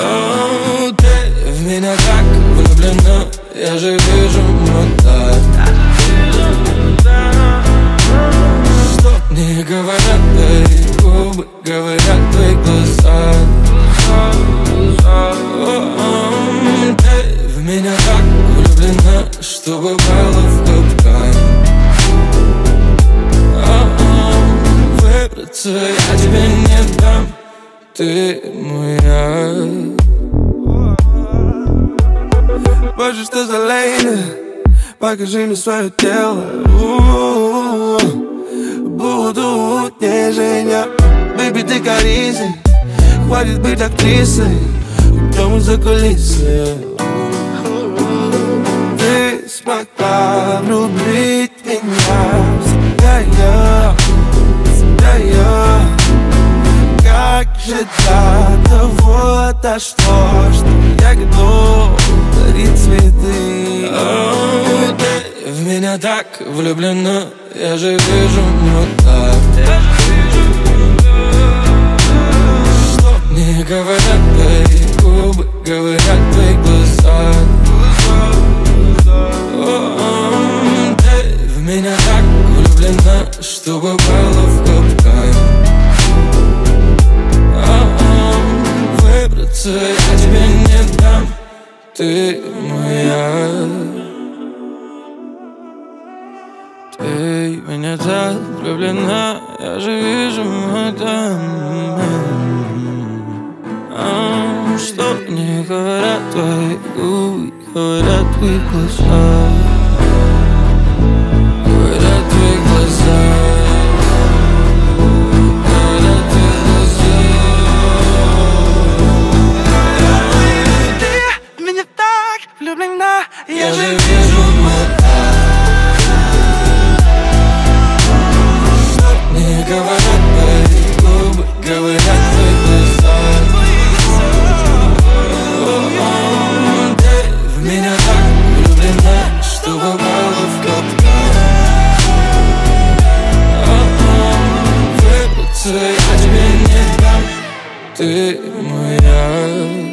Oh, Выбраться я тебе не дам Ты моя Боже, что за лейна Покажи мне свое тело Буду неженя Бэби, ты корисный Хватит быть актрисой Уйдем за кулисы Ты смогла влюбить меня Всегда я, же того дошло Что я готов дарить цветы. О, Ты в меня так влюблена Я же вижу мута Что мне говорят твои губы Говорят твои глаза? Ты в меня так влюблена Что попала Выбраться я тебе не дам. Ты моя. Ты меня так влюблена Я же вижу это А, Что мне говорят твои губы Говорят твои глаза ты моя